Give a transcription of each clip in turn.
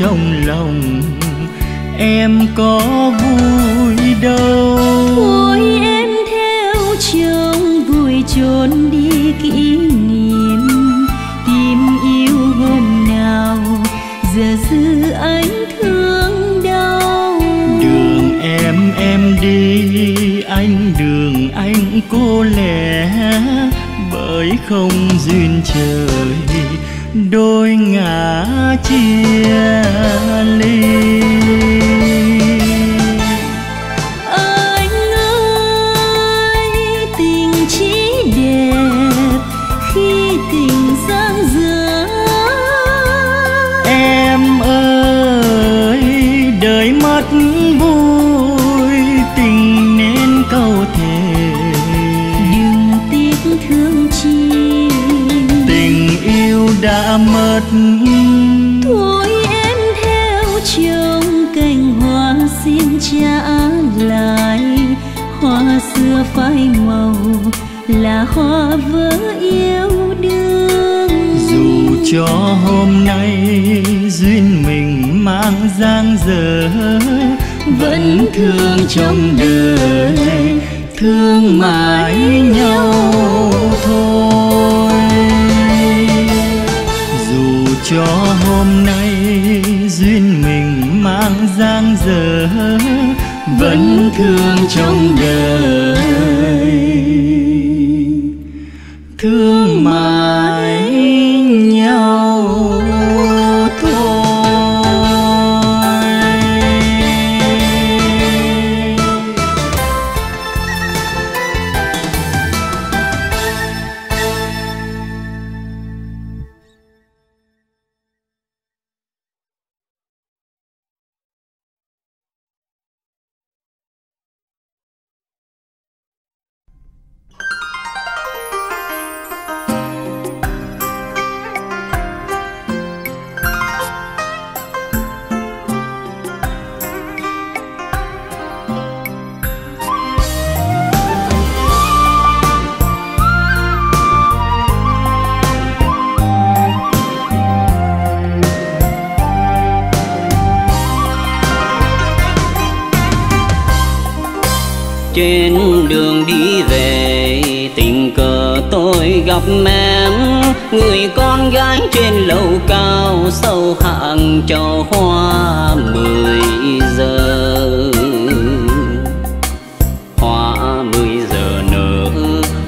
trong lòng. Em có vui trên đường đi về. Tình cờ tôi gặp em, người con gái trên lầu cao sâu hạng cho hoa mười giờ. Hoa mười giờ nở,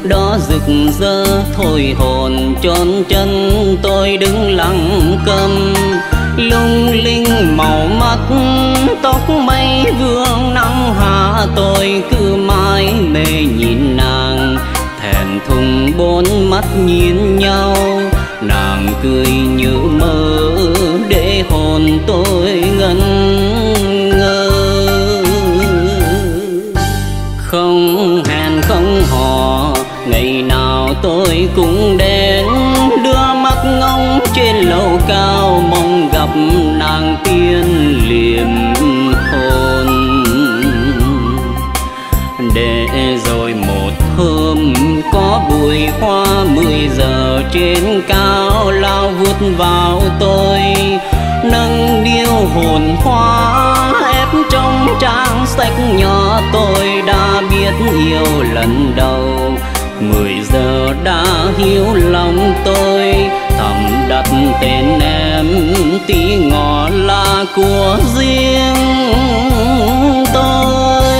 đó rực rỡ, thôi hồn trốn chân tôi đứng lặng câm lung linh màu mắt tóc mây vương nắng hạ tôi cứ mãi mê nhìn nàng. Thèm thùng bốn mắt nhìn nhau, nàng cười như mơ, để hồn tôi ngân ngơ. Không hẹn không hò, ngày nào tôi cũng đến. Đưa mắt ngóng trên lầu cao khoa hoa mười giờ trên cao lao vút vào tôi. Nâng điêu hồn hoa ép trong trang sách nhỏ tôi đã biết yêu lần đầu. Mười giờ đã hiếu lòng tôi, thầm đặt tên em tí ngọ là của riêng tôi.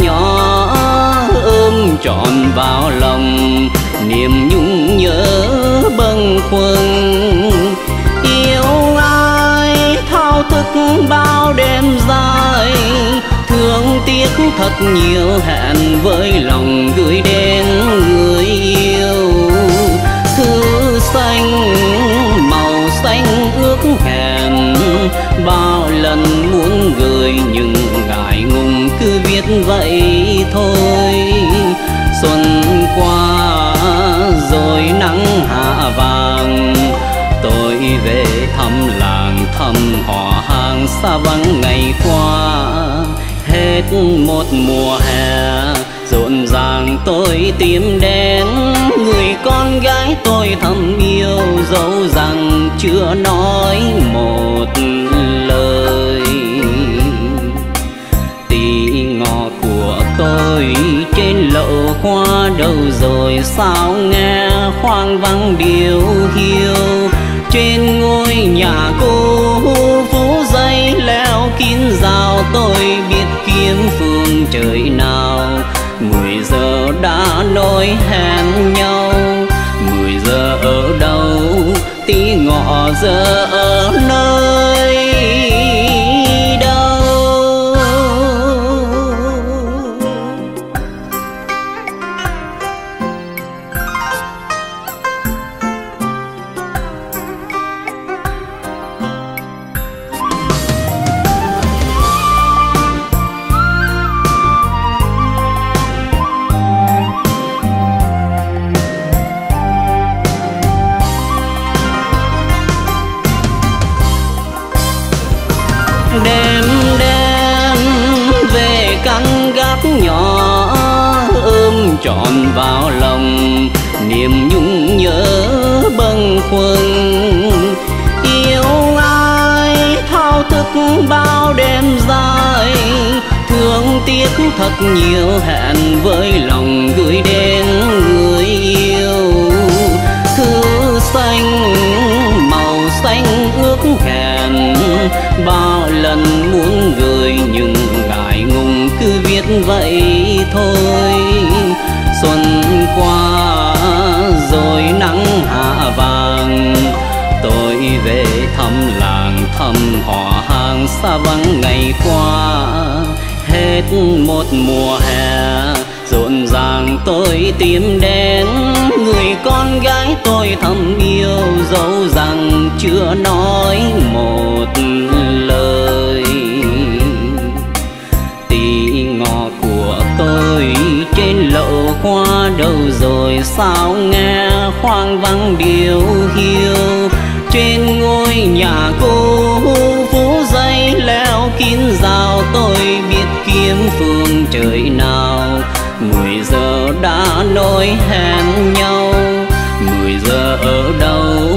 Nhỏ ôm trọn vào lòng, niềm nhung nhớ bâng khuâng. Yêu ai, thao thức bao đêm dài, thương tiếc thật nhiều hẹn với lòng gửi đến người yêu. Thư xanh, màu xanh ước hẹn, bao xa vắng ngày qua. Hết một mùa hè, rộn ràng tôi tìm đến. Người con gái tôi thầm yêu, dẫu rằng chưa nói một lời. Tí ngọ của tôi trên lậu hoa đâu rồi, sao nghe hoang vắng điều hiu. Trên ngôi nhà cô giao tôi biết kiếm phương trời nào. Mười giờ đã nói hẹn nhau. Mười giờ ở đâu, tí ngọ giờ ở nơi? Bao đêm dài. Thương tiếc thật nhiều, hẹn với lòng gửi đến người yêu. Thư xanh, màu xanh ước hẹn. Bao lần muốn gửi, nhưng ngại ngùng cứ viết vậy thôi. Xuân qua, rồi nắng hạ vàng. Tôi về thăm làng thăm họ xa vắng ngày qua. Hết một mùa hè, rộn ràng tôi tìm đến. Người con gái tôi thầm yêu, dẫu rằng chưa nói một lời. Tí ngọ của tôi trên lậu hoa đâu rồi, sao nghe hoang vắng điều hiu. Trên ngôi nhà cô trời nào. Mười giờ đã nói hẹn nhau. Mười giờ ở đâu?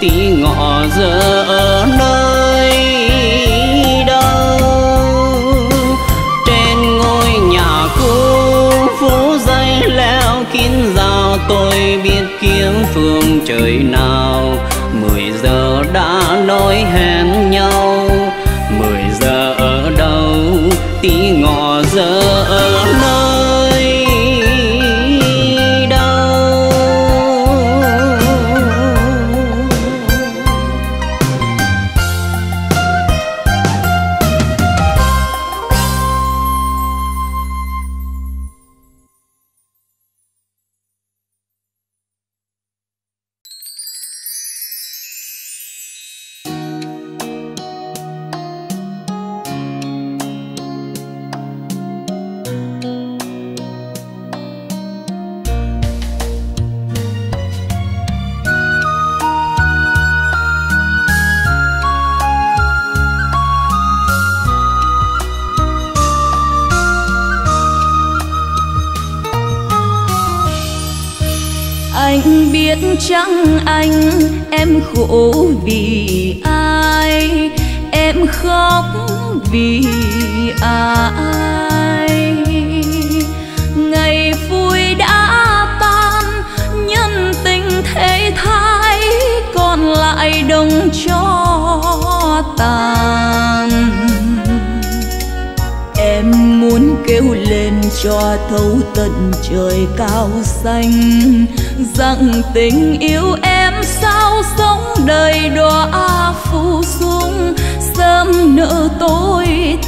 Tí ngọ giờ ở nơi đâu? Trên ngôi nhà cũ phố dây leo kín rào tôi biết kiếm phương trời nào. Mười giờ đã nói hẹn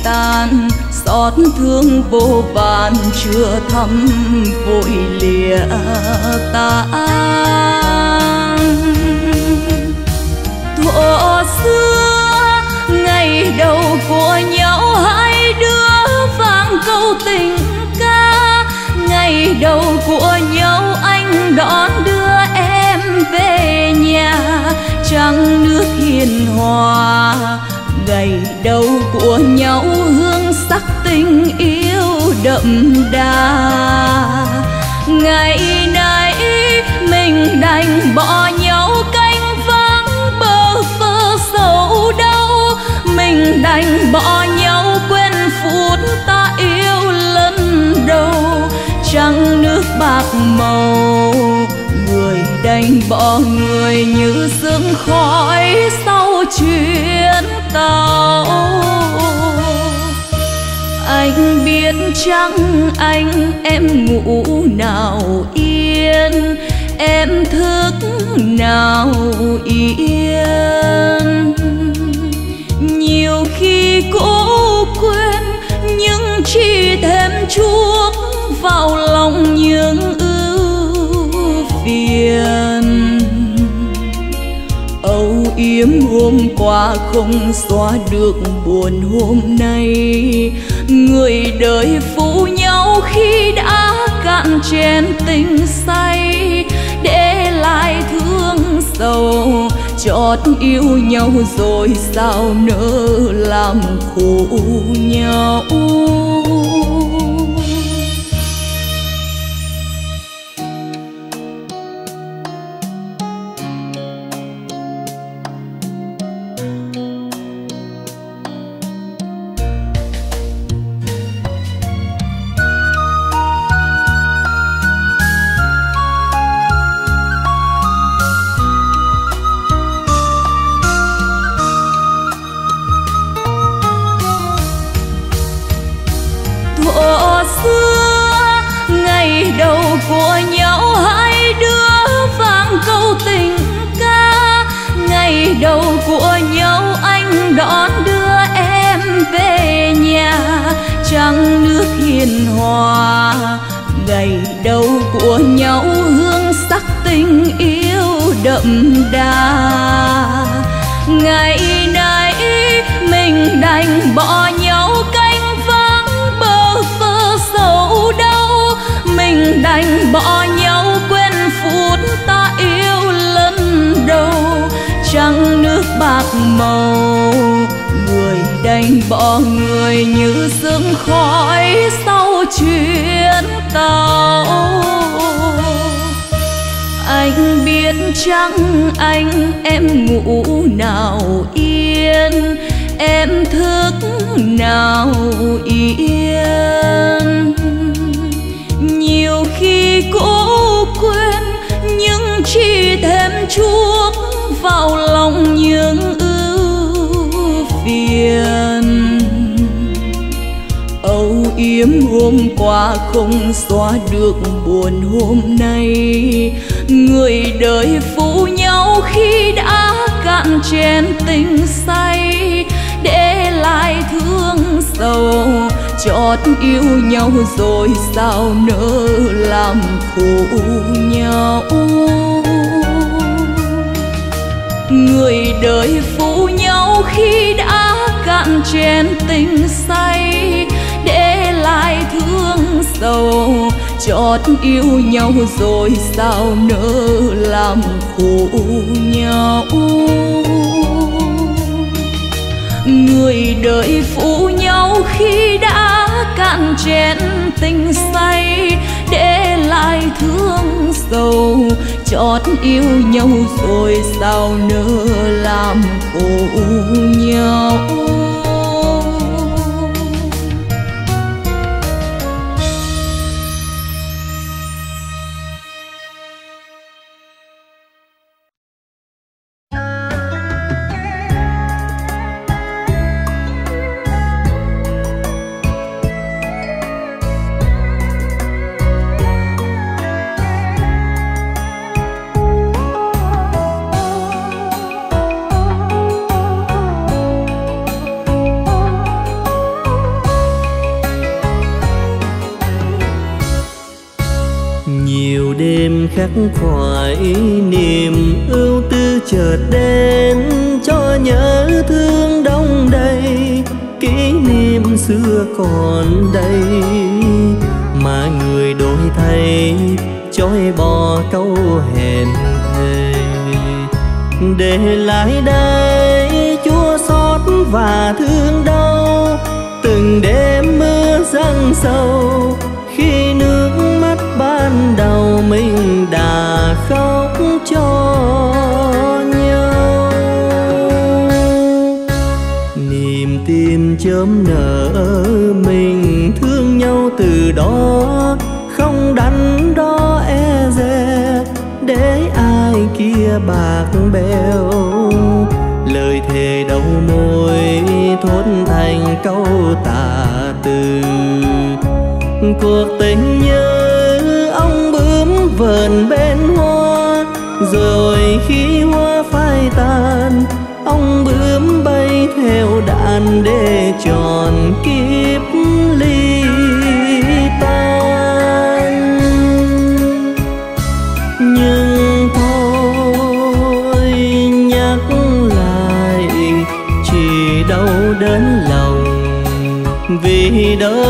tàn, xót thương vô vàn, chưa thăm vội lìa tan. Thuở xưa, ngày đầu của nhau, hai đứa vang câu tình ca. Ngày đầu của nhau, anh đón đưa em về nhà, trăng nước hiền hòa gầy đầu của nhau, hương sắc tình yêu đậm đà. Ngày nay mình đành bỏ nhau canh vắng, bơ vơ sầu đau. Mình đành bỏ nhau quên phút ta yêu lần đầu. Trăng nước bạc màu, người đành bỏ người như sương khói sau chuyện tàu anh biết chăng anh em ngủ nào yên em thức nào yên? Qua không xóa được buồn hôm nay. Người đời phụ nhau khi đã cạn chén tình say, để lại thương sầu, chót yêu nhau rồi sao nỡ làm khổ nhau? Hoa hòa ngày đầu của nhau hương sắc tình yêu đậm đà. Ngày nay mình đành bỏ nhau canh vắng bơ vơ sầu đau. Mình đành bỏ nhau quên phút ta yêu lần đầu. Trăng nước bạc màu, người đành bỏ người như sương khói xa chuyến tàu. Anh biết chăng anh em ngủ nào yên em thức nào yên? Hôm qua không xóa được buồn hôm nay. Người đời phụ nhau khi đã cạn chén tình say, để lại thương sầu, chót yêu nhau rồi sao nỡ làm khổ nhau. Người đời phụ nhau khi đã cạn chén tình say thương sầu chót yêu nhau rồi sao nỡ làm khổ nhau? Người đời phụ nhau khi đã cạn chén tình say, để lại thương sầu chót yêu nhau rồi sao nỡ làm khổ nhau? Khắc khoải niềm ưu tư chợt đến cho nhớ thương đông đầy, kỷ niệm xưa còn đây mà người đổi thay chối bỏ câu hẹn thề, để lại đây chua xót và thương đau. Từng đêm mưa răng sâu mình đã khóc cho nhau niềm tin chớm nở mình thương nhau từ đó, không đắn đo e dè, để ai kia bạc bèo. Lời thề đầu môi thốt thành câu tà từ. Cuộc tình như vờn bên hoa, rồi khi hoa phai tàn ông bướm bay theo đàn để tròn kiếp ly tan. Nhưng thôi nhắc lại, chỉ đau đớn lòng vì đời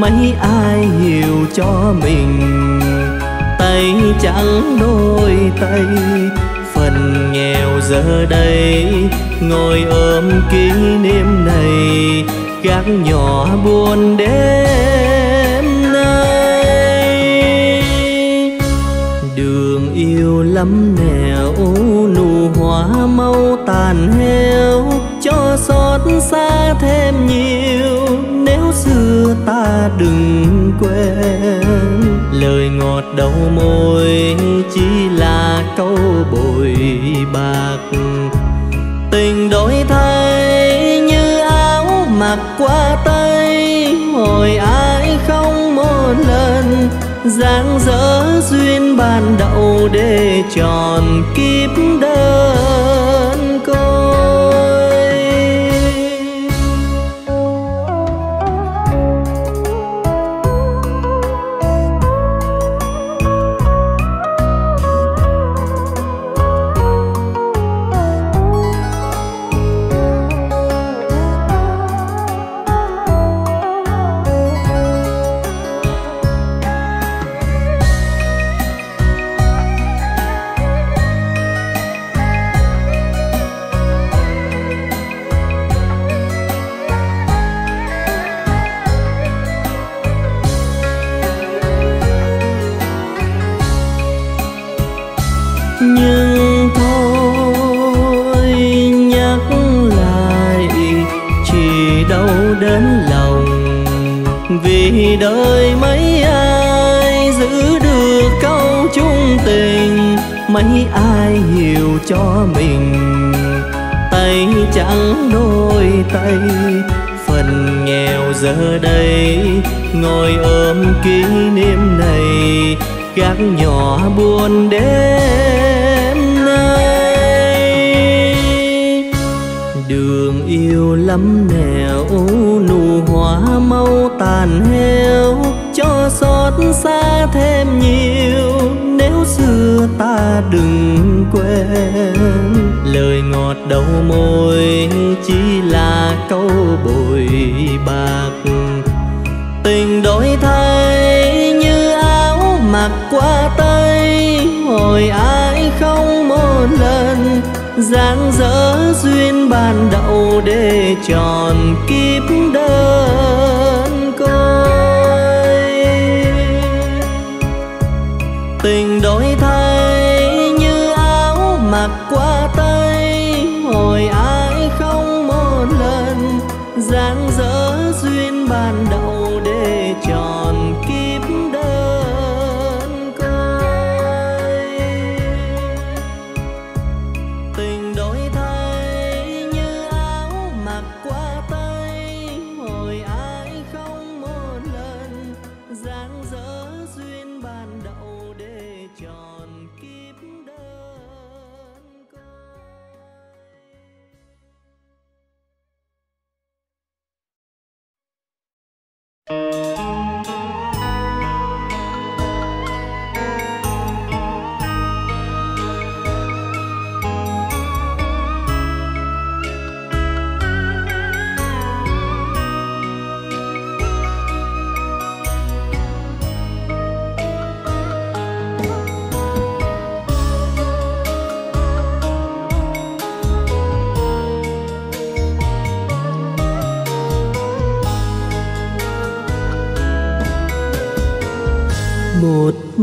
mấy ai hiểu cho mình? Tay chẳng đôi tay, phần nghèo giờ đây. Ngồi ôm kỷ niệm này, gác nhỏ buồn đêm nay. Đường yêu lắm nẻo nụ hoa mau tàn heo cho xót xa thêm nhiều ta đừng quên. Lời ngọt đầu môi chỉ là câu bồi bạc. Tình đổi thay như áo mặc qua tay hồi ai không một lần. Dáng dỡ duyên ban đầu để tròn kiếp đời.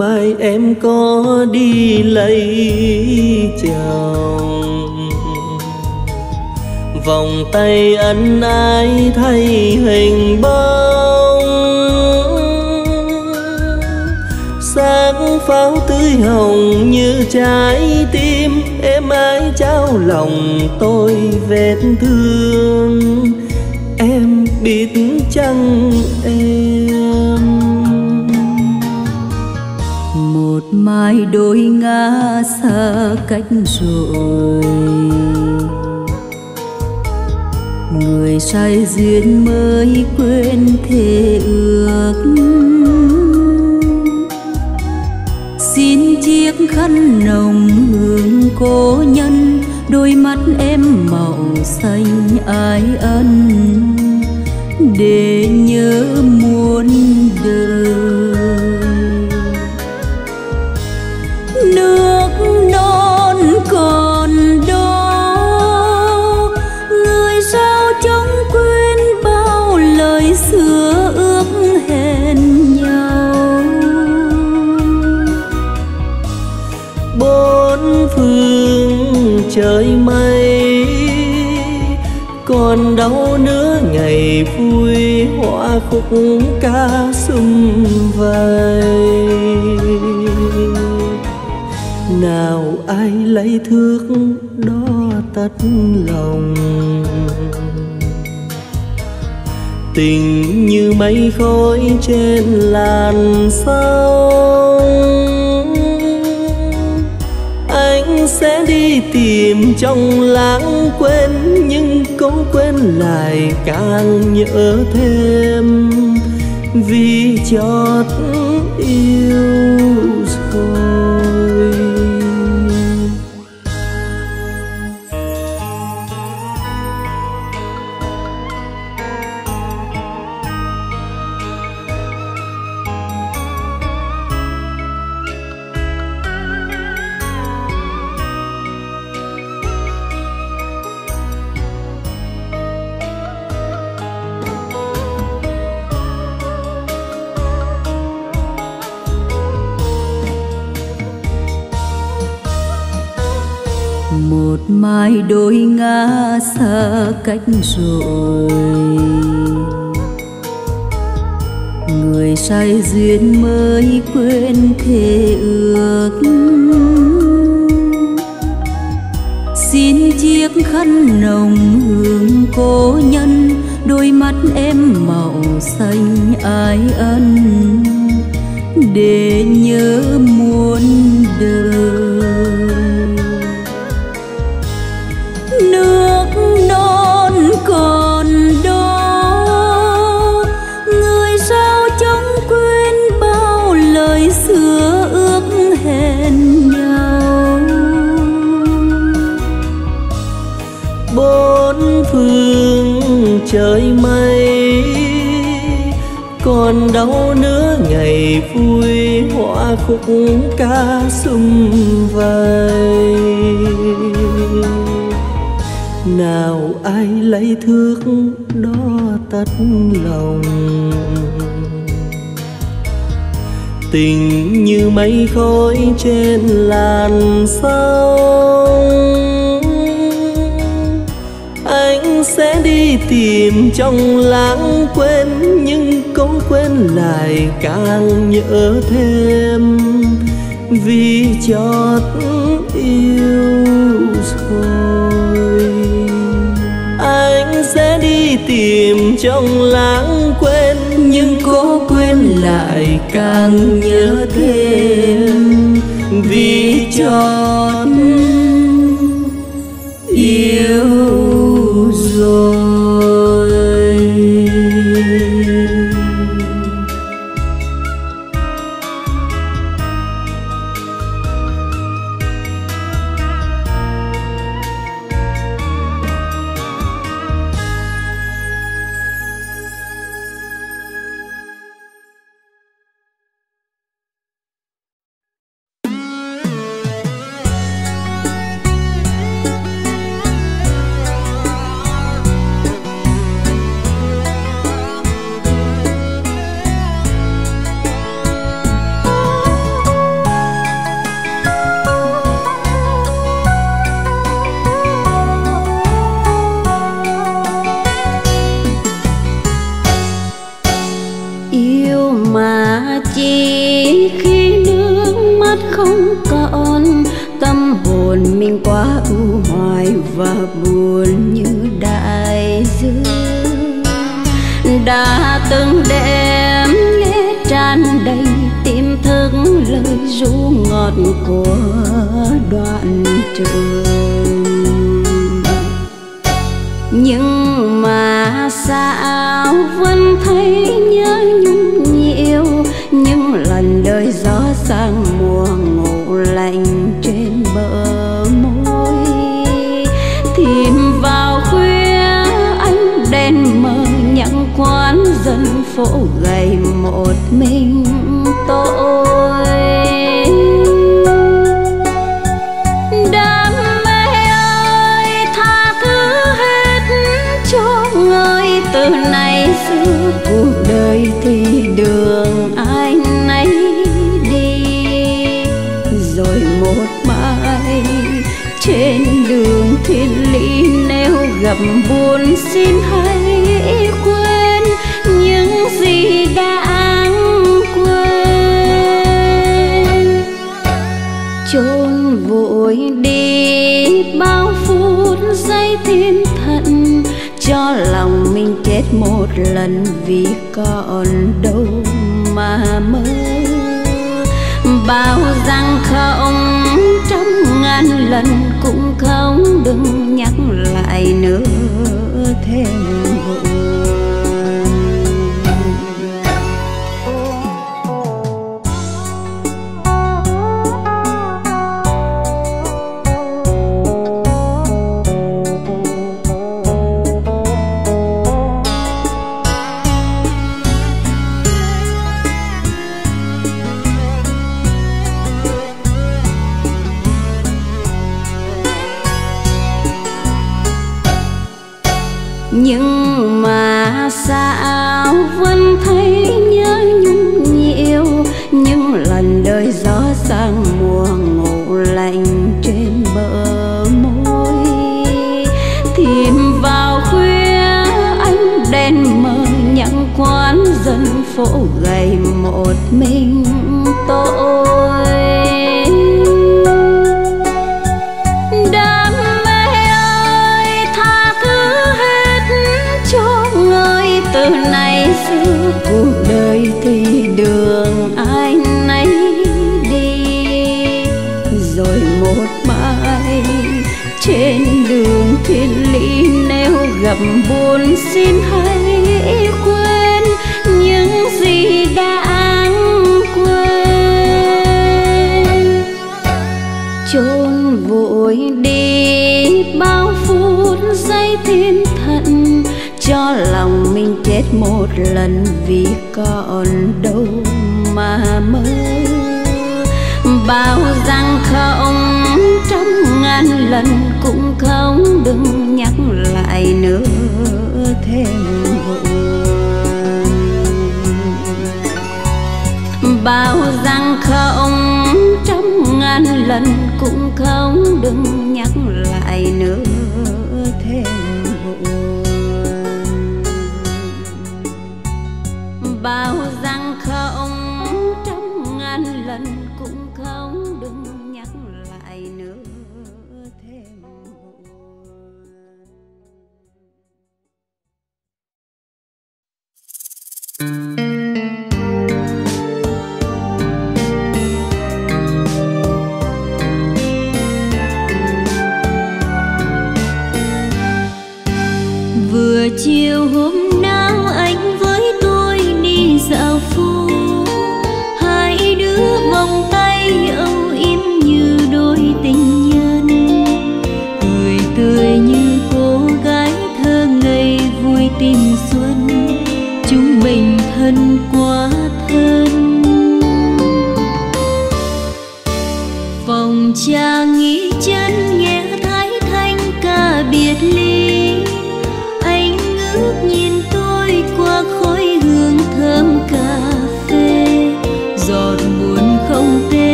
Mai em có đi lấy chồng? Vòng tay ân ái thay hình bóng, sáng pháo tươi hồng như trái tim. Em ái trao lòng tôi vết thương, em biết chăng em mai đôi ngã xa cách rồi. Người say duyên mới quên thề ước. Xin chiếc khăn nồng hương cố nhân, đôi mắt em màu xanh ái ân. Để nhớ muôn đời. Còn đâu nữa ngày vui hoa khúc ca sum vầy. Nào ai lấy thước đó tất lòng? Tình như mây khói trên làn sông tìm trong lãng quên, nhưng cố quên lại càng nhớ thêm. Vì chót yêu rồi. Đôi ngã xa cách rồi. Người say duyên mới quên thề ước. Xin chiếc khăn nồng hương cố nhân, đôi mắt em màu xanh ái ân. Để nhớ muôn đời. Đâu nữa ngày vui, hoa khúc ca sum vầy. Nào ai lấy thước đó tất lòng? Tình như mây khói trên làn sông anh sẽ đi tìm trong lãng quên câu cố quên lại càng nhớ thêm vì chót yêu rồi. Anh sẽ đi tìm trong lãng quên nhưng cố quên lại càng nhớ thêm vì chót bao răng không trăm ngàn lần cũng không đừng nhắc lại nữa thêm buồn. Mình. một lần vì còn đâu mà mơ. Bao rằng không, trăm ngàn lần cũng không đừng nhắc lại nữa thêm bao rằng không, trăm ngàn lần cũng không đừng nhắc lại nữa. bao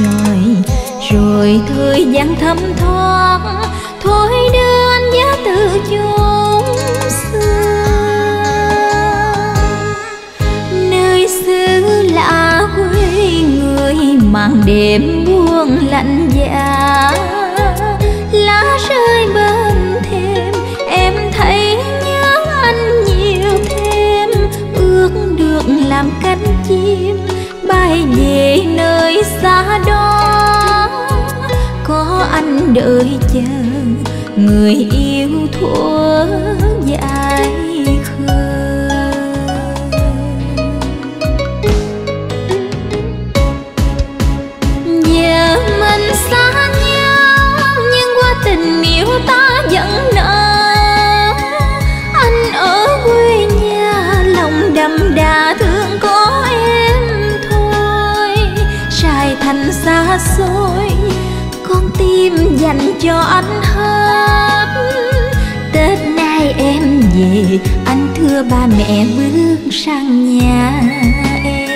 nhà rồi thời gian thấm thoát, thôi đưa anh giá từ chốn xưa. Nơi xứ lạ quê người mang đêm buông lạnh giá. Lá rơi bên thêm, em thấy nhớ anh nhiều thêm. Ước được làm cánh chim bay về nơi xa đó. Có anh đợi chờ người yêu thuở cho anh hết. Tết nay em về, anh thưa ba mẹ bước sang nhà em.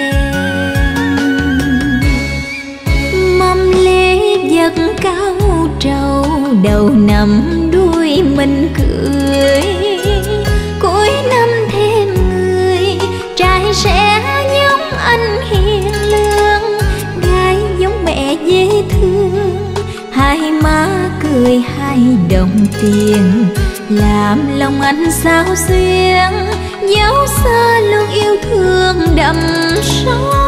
Mâm lễ vật cao trầu, đầu nằm đuôi mình cứ tiền làm lòng anh sao xuyên dấu xa luôn yêu thương đậm sâu.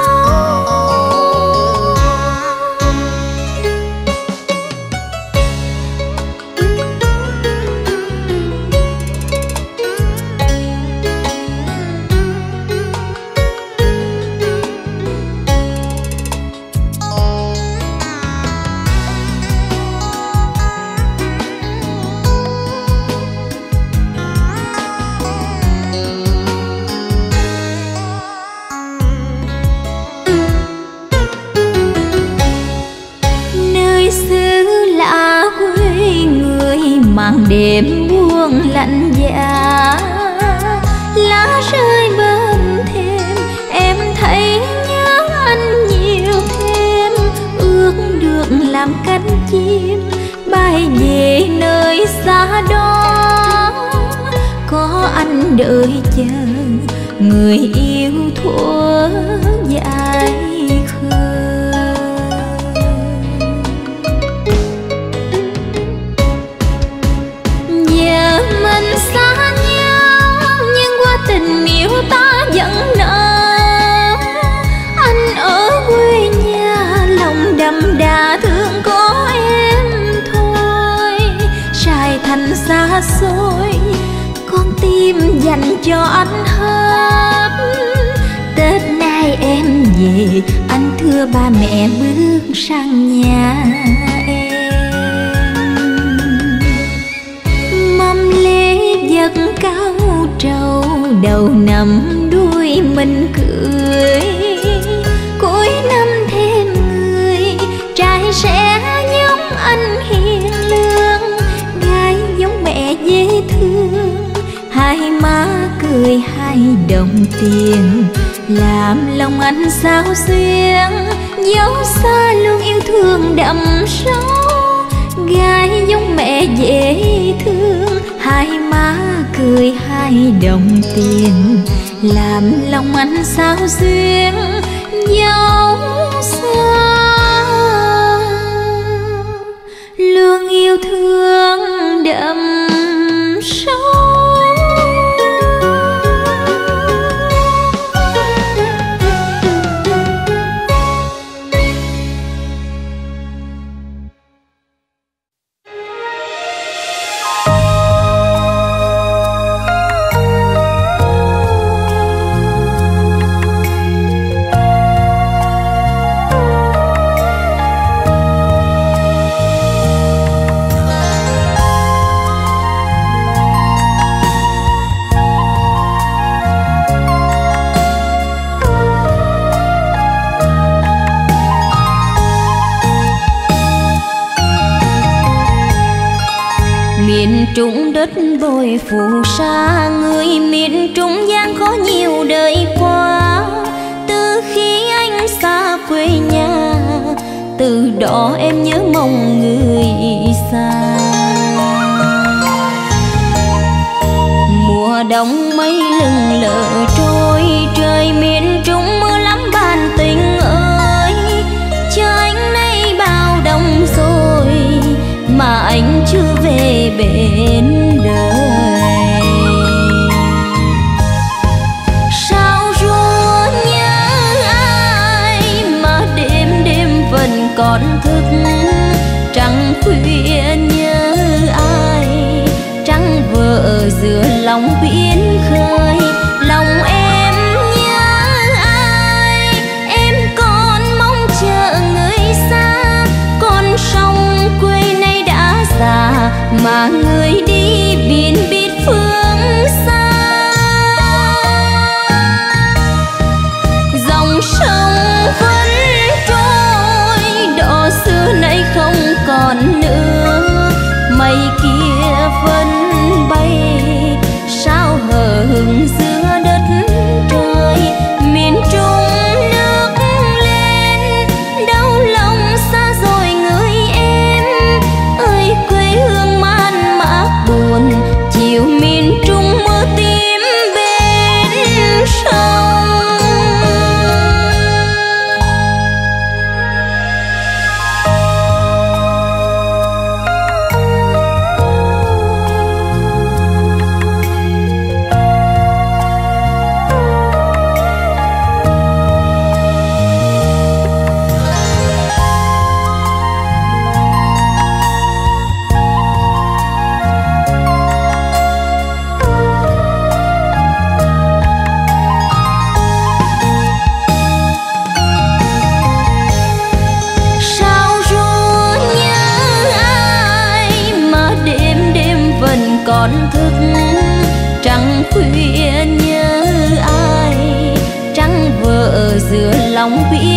Đợi chờ người yêu thuở cho anh hết Tết nay em về Anh thưa ba mẹ bước sang nhà. tiền, làm lòng anh sao xuyên dấu xa luôn yêu thương đậm sâu, gái giống mẹ dễ thương. Hai má cười hai đồng tiền, làm lòng anh sao duyên dấu xa tôi phù sa người miền trung gian khó nhiều đời qua. Từ khi anh xa quê nhà, từ đó em nhớ mong người xa. Mùa đông mây lừng lờ trôi, trời miền trung mưa lắm bàn tình ơi. Chờ anh nay bao đông rồi mà anh chưa về bên mà người giọt thức trăng khuya nhớ ai trăng vợ giữa lòng biển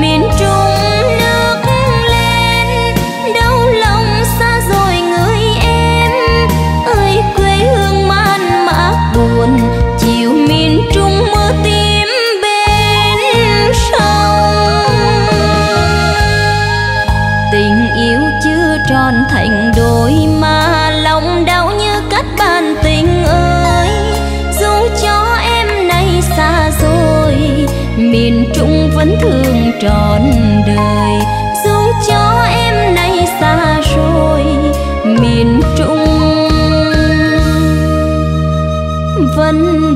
miền trung trọn đời. Dù cho em nay xa rồi miền trung vẫn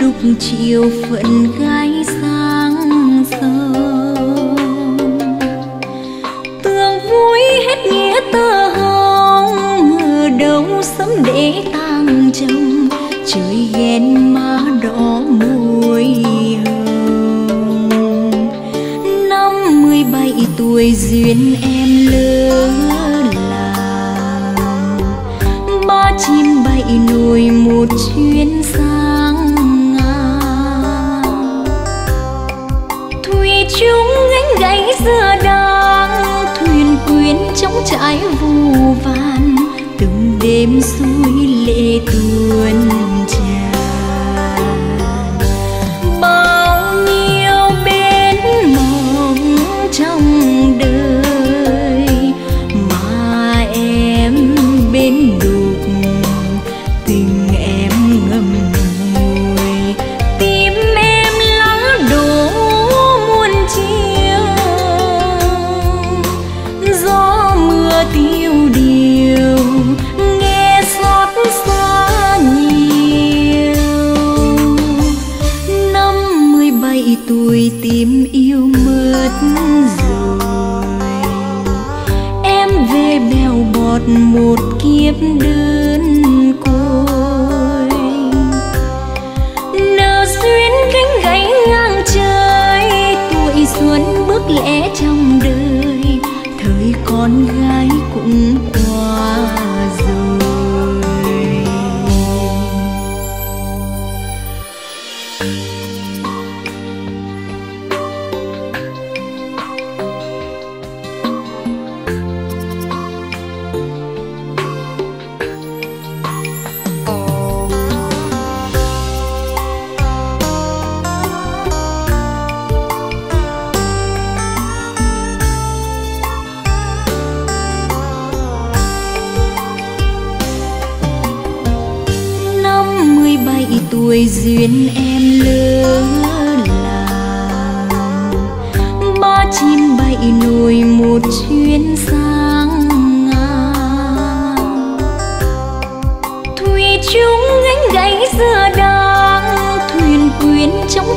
đục chiều phận gái sáng sớm. Tương vui hết nghĩa tơ hồng ngờ đâu sớm để tang chồng trời ghen má đỏ môi hồng năm mười bảy tuổi duyên em lớn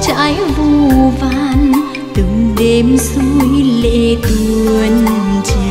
trái vu vàn từng đêm suối lệ tuôn tràn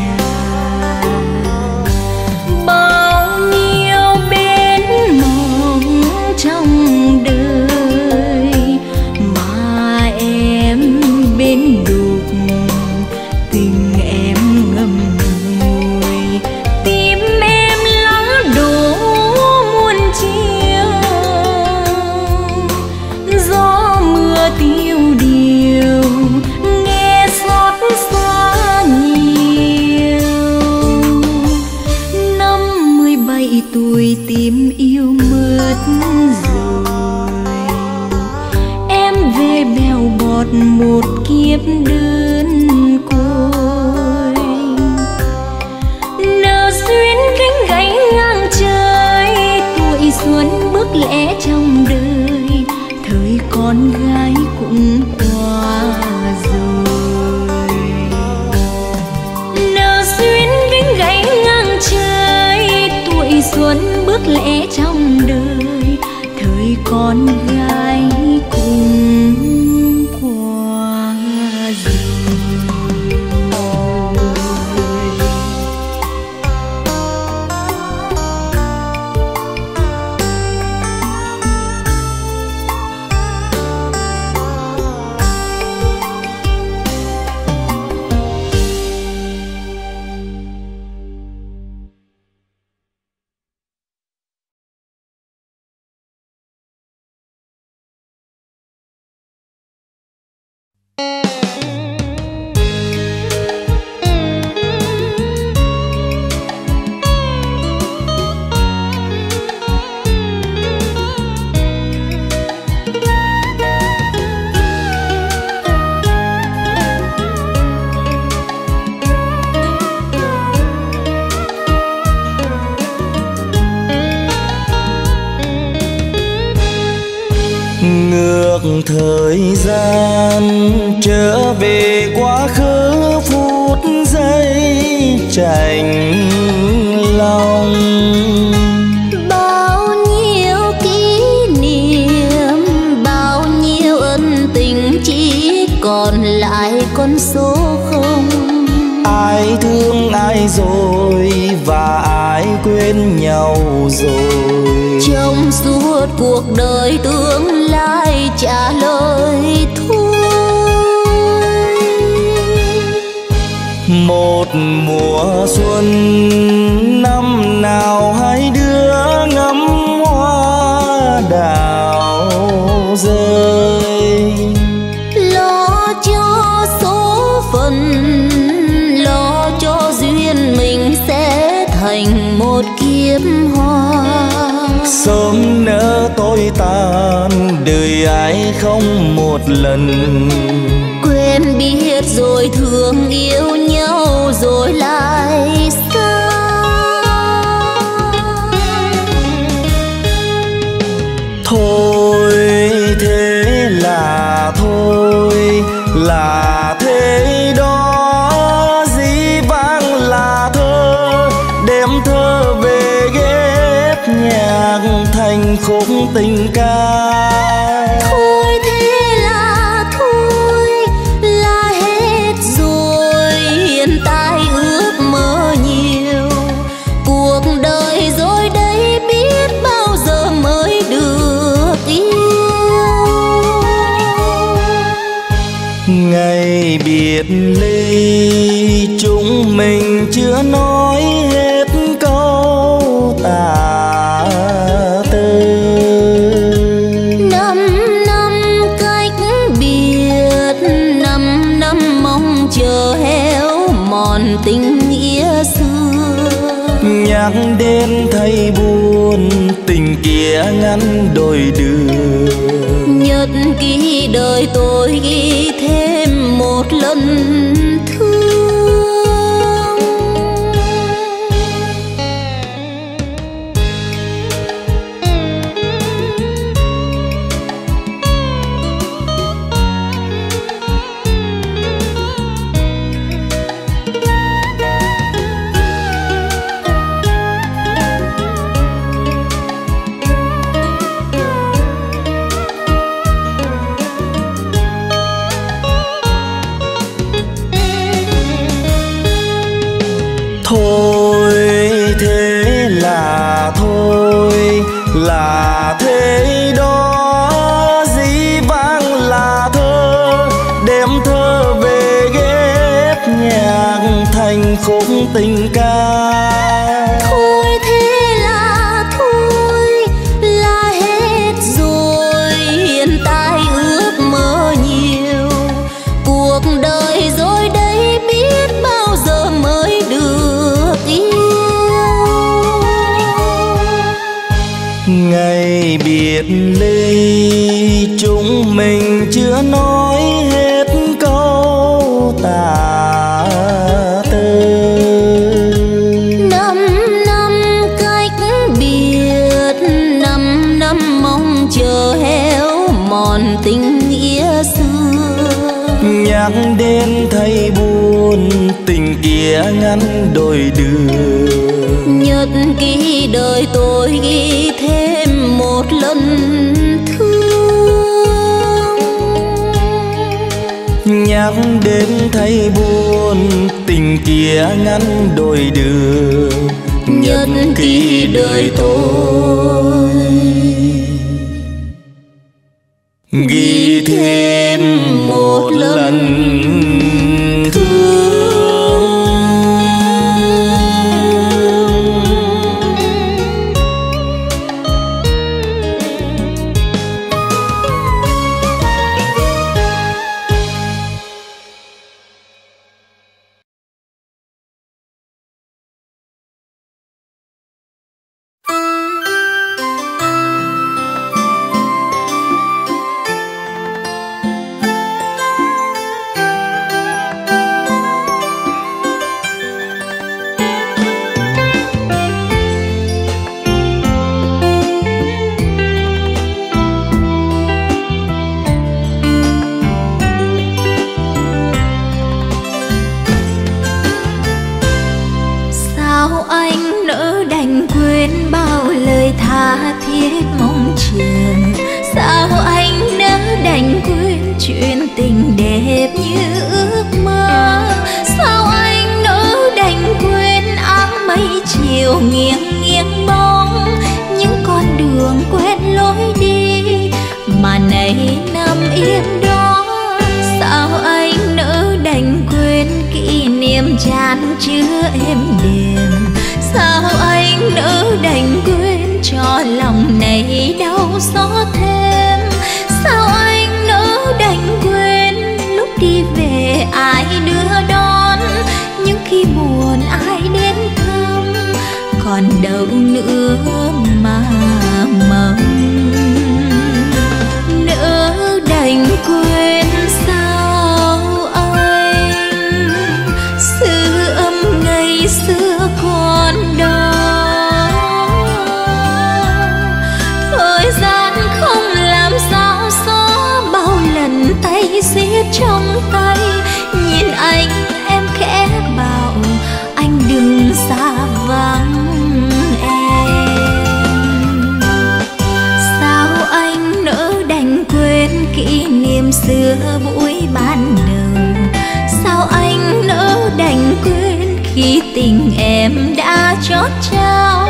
rồi và ai quên nhau rồi? Trong suốt cuộc đời tương lai trả lời thôi. Một mùa xuân năm nào vì ai không một lần. Quên biết rồi thương yêu nhau rồi lại xa. Thôi thế là thôi là thế đó. Dĩ vãng là thơ đem thơ về ghép nhạc thành khúc tình ca. đôi đường. Nhật ký đời tôi ghi em casa. khác đêm thấy buồn tình kia ngăn đôi đường nhân ký đời tôi. Ghi thêm một lần. Biết bao lời tha thiết mong trường sao anh nỡ đành quên chuyện tình đẹp như ước mơ? Sao anh nỡ đành quên áng mây chiều nghiêng nghiêng bóng? Những con đường quen lối đi mà nay nằm yên đó. Sao anh nỡ đành quên kỷ niệm chan chứa êm đềm? Sao anh nỡ đành quên cho lòng này đau xót thêm. Sao anh nỡ đành quên lúc đi về ai đưa đón? Những khi buồn ai đến thăm, còn đâu nữa mà mong. Nỡ đành tình em đã chót trao.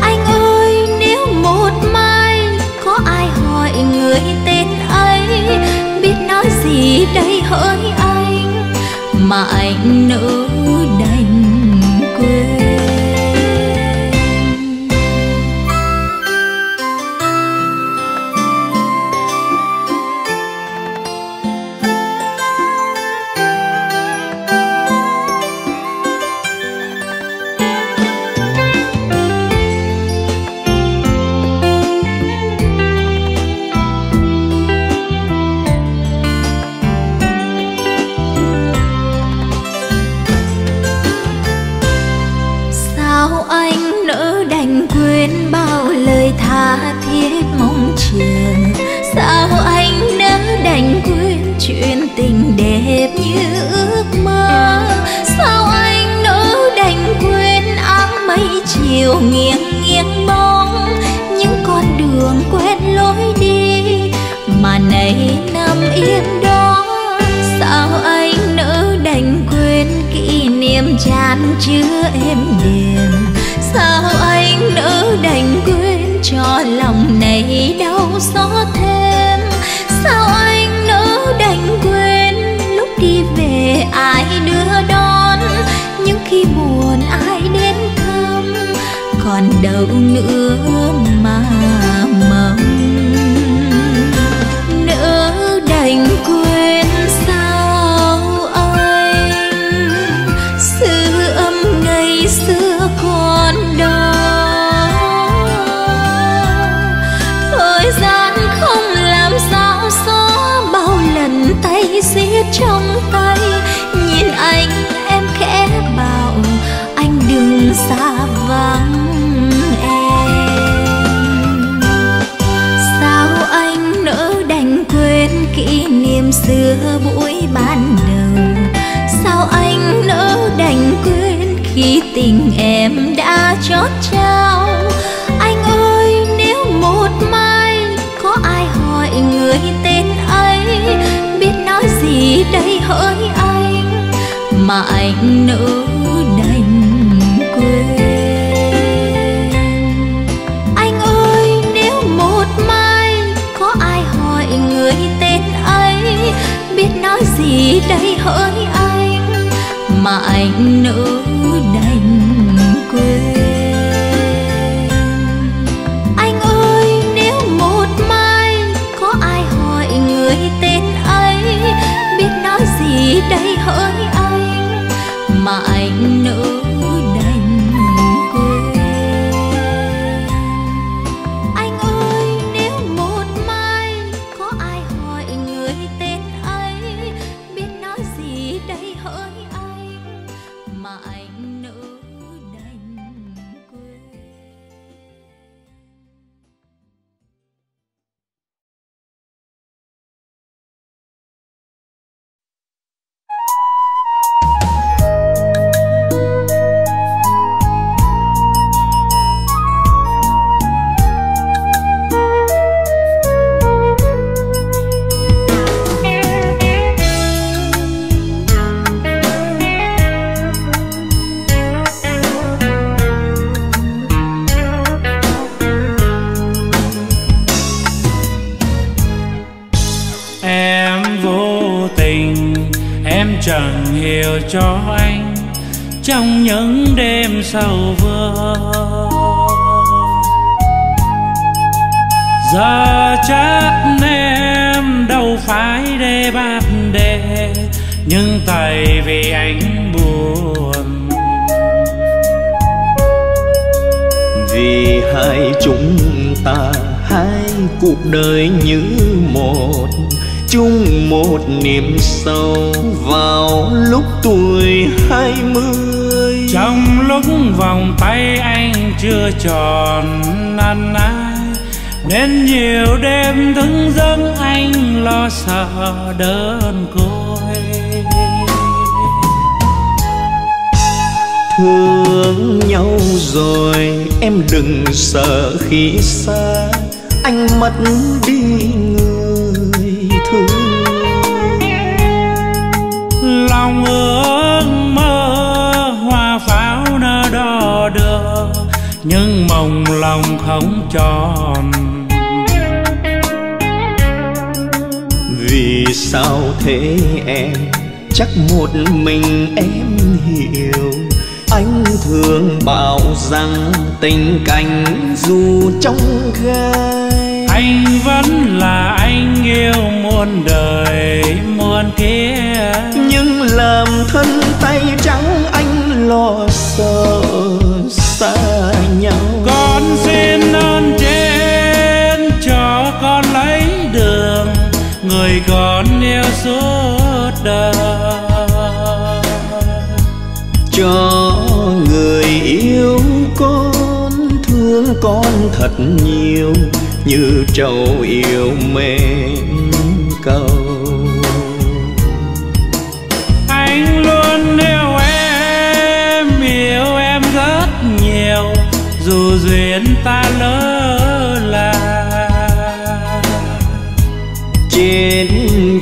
Anh ơi, nếu một mai có ai hỏi người tên ấy, biết nói gì đây hỡi anh? Mà anh nữa chiều nghiêng nghiêng bóng những con đường quen lối đi mà nay nằm yên đó. Sao anh nỡ đành quên kỷ niệm chan chứa em đềm? Sao anh nỡ đành quên cho lòng này đau xót thêm? Sao anh còn đâu nữa mà. Xưa buổi ban đầu. Sao anh nỡ đành quên khi tình em đã chót trao? Anh ơi, nếu một mai có ai hỏi người tên ấy, biết nói gì đây hỡi anh? Mà anh nỡ biết nói gì đây hỡi anh? Mà anh nữa sao vương giờ chắc em đâu phải để bát đề nhưng tại vì anh buồn. Vì hai chúng ta hai cuộc đời như một, chung một niềm sâu vào lúc tuổi hai mươi trong lúc vòng tay anh chưa tròn ăn ai nên nhiều đêm thức giấc anh lo sợ đơn côi. Thương nhau rồi, em đừng sợ khi xa, anh mất đi người. Lòng không tròn. Vì sao thế em? Chắc một mình em hiểu. Anh thường bảo rằng tình cảnh dù trong gai. Anh vẫn là anh yêu muôn đời muôn kia nhưng làm thân tay trắng anh lo sợ xa nhau suốt đời. Cho người yêu con thương con thật nhiều như trầu yêu mến cầu. Anh luôn yêu em yêu em rất nhiều dù duyên ta lỡ trên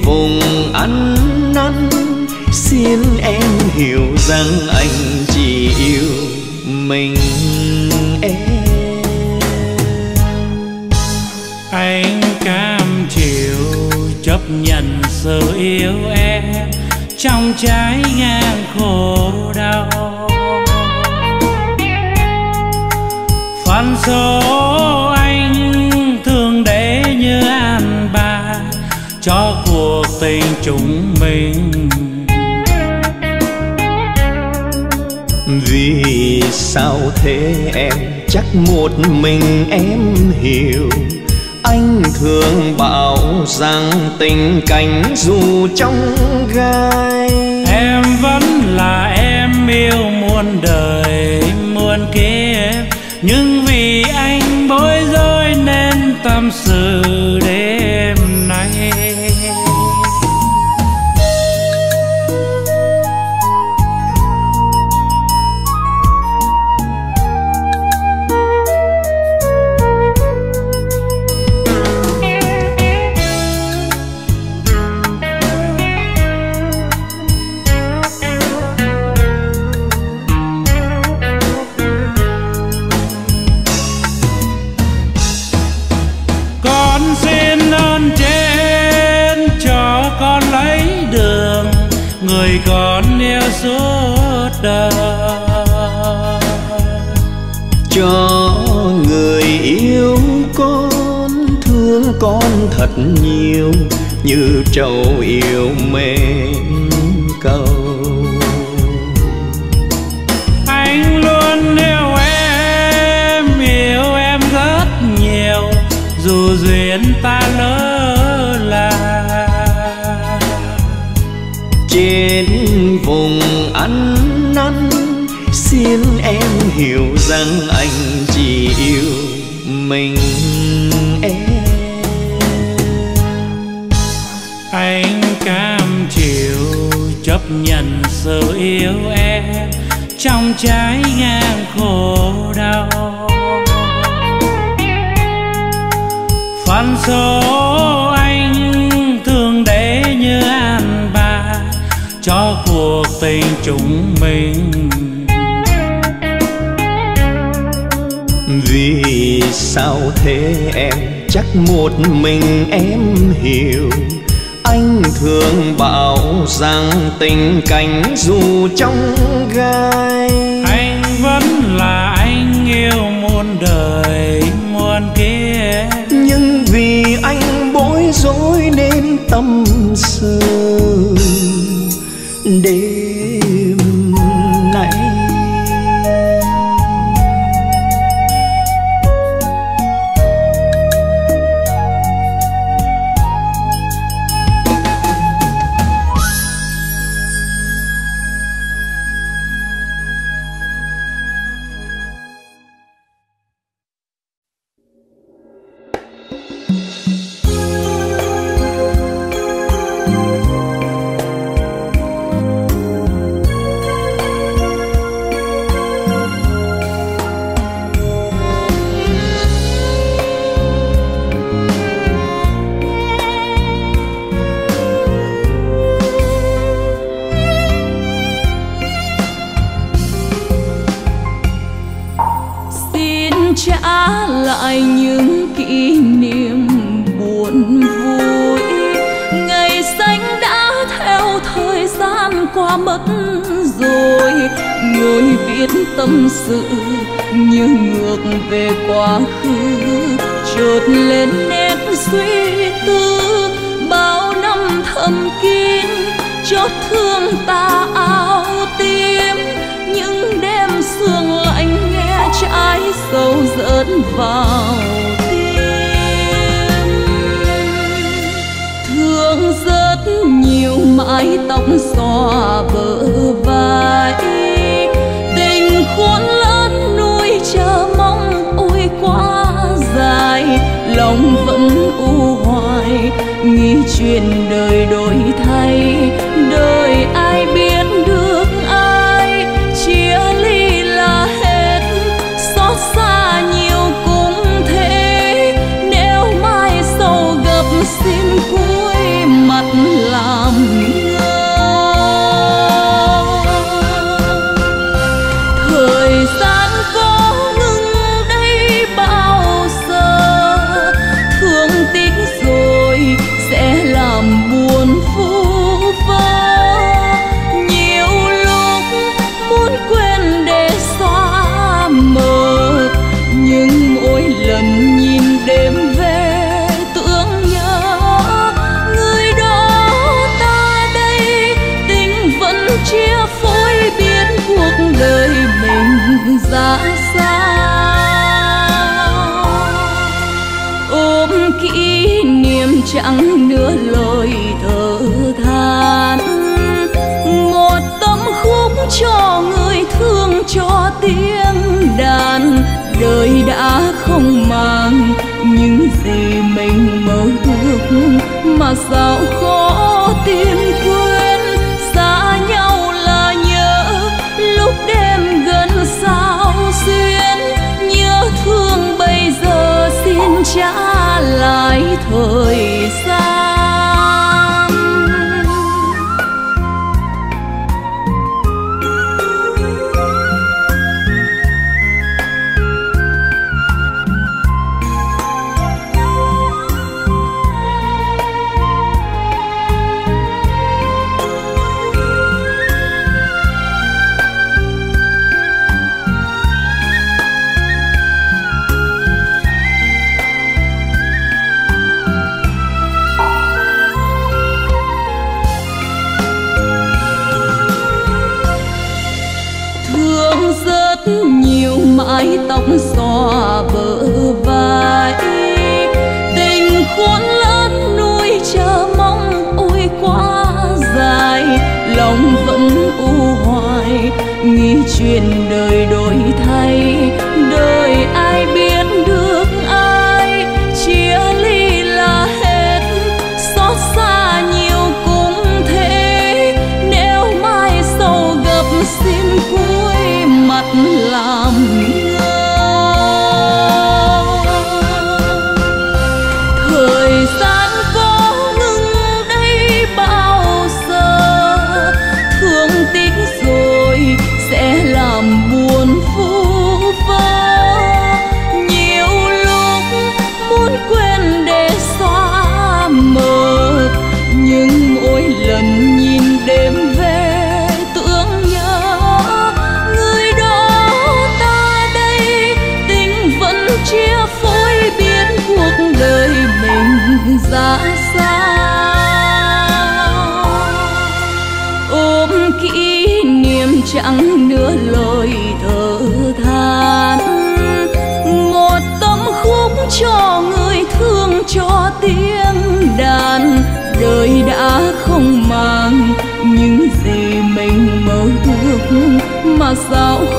vùng ăn năn. Xin em hiểu rằng anh chỉ yêu mình em. Anh cam chịu chấp nhận sự yêu em trong trái ngang khổ đau. Phần số cuộc chúng mình. Vì sao thế em? Chắc một mình em hiểu. Anh thường bảo rằng tình cảnh dù trong gai. Em vẫn là em yêu muôn đời, muôn kiếp. Nhưng vì anh bối rối thật nhiều như trầu yêu mến cầu. Anh luôn yêu em yêu em rất nhiều dù duyên ta lỡ là trên vùng ăn năn xin em hiểu rằng anh sự yêu em trong trái ngang khổ đau. Phần số anh thường để như an bà cho cuộc tình chúng mình. Vì sao thế em? Chắc một mình em hiểu thường bảo rằng tình cảnh dù trong gai. Anh vẫn là anh yêu muôn đời muôn kiếp. Nhưng vì anh bối rối nên tâm sự. Đêm thời gian. Chuyện dạo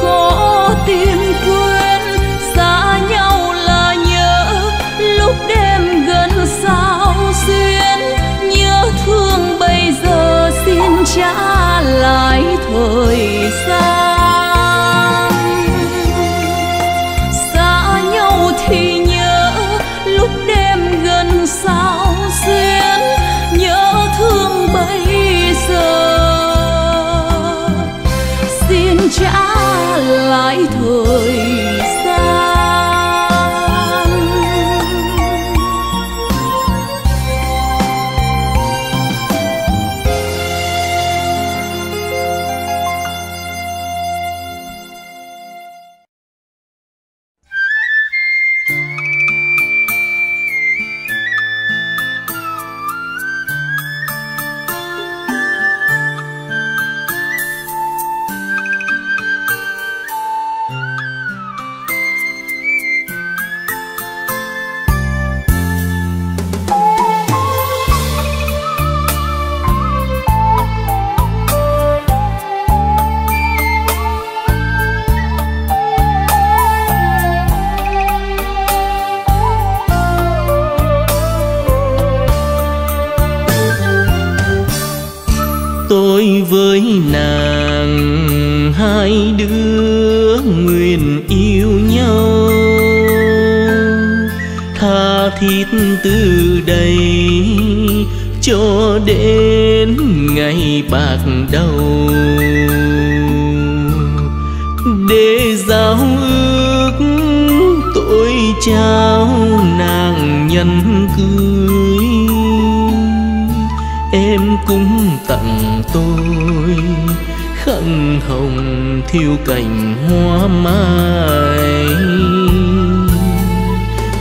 hai đứa nguyện yêu nhau. Tha thiết từ đây cho đến ngày bạc đầu. Để giao ước, tôi trao nàng nhân cư. thiêu cành hoa mai.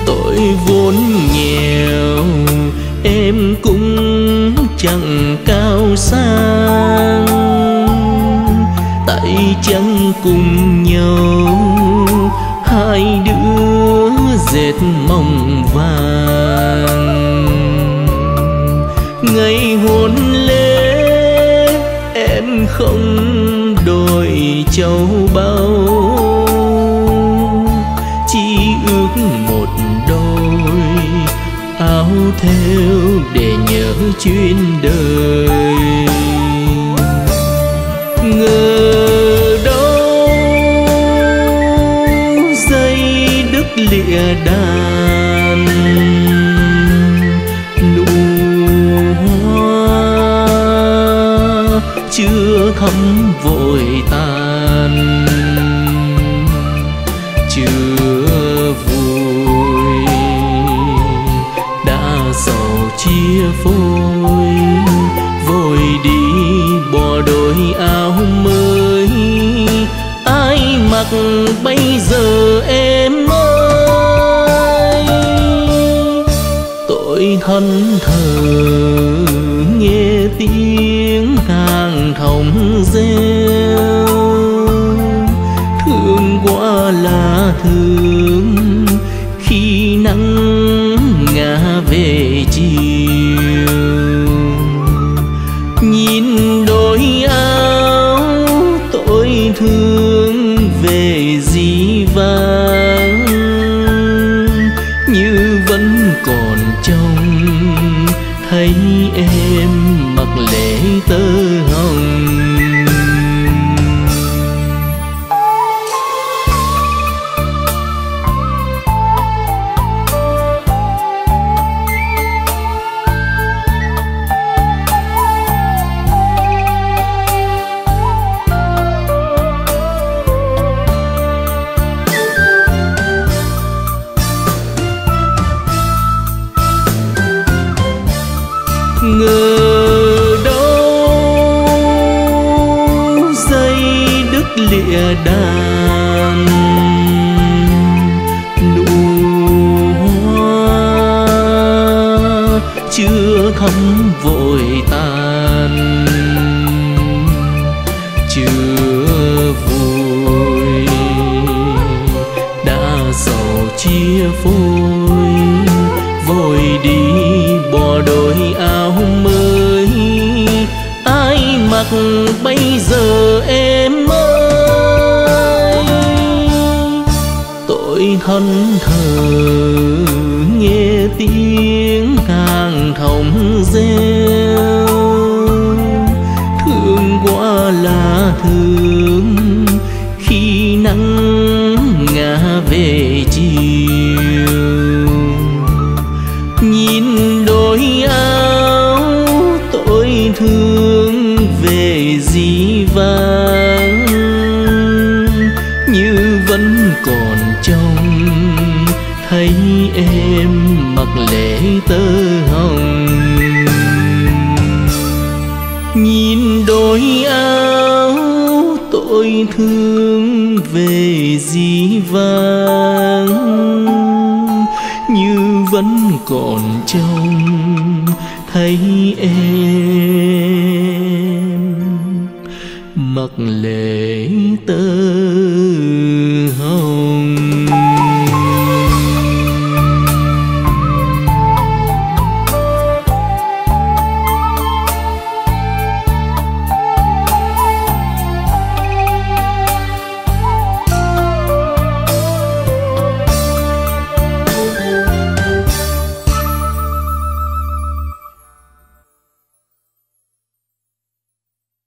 Tôi vốn nghèo, em cũng chẳng cao sang. Tay trắng cùng nhau, hai đứa dệt mộng vàng. Ngày hôn lễ, em không châu bao chỉ ước một đôi áo thêu để nhớ chuyên đời. Ngờ đâu dây đức lìa đàn bay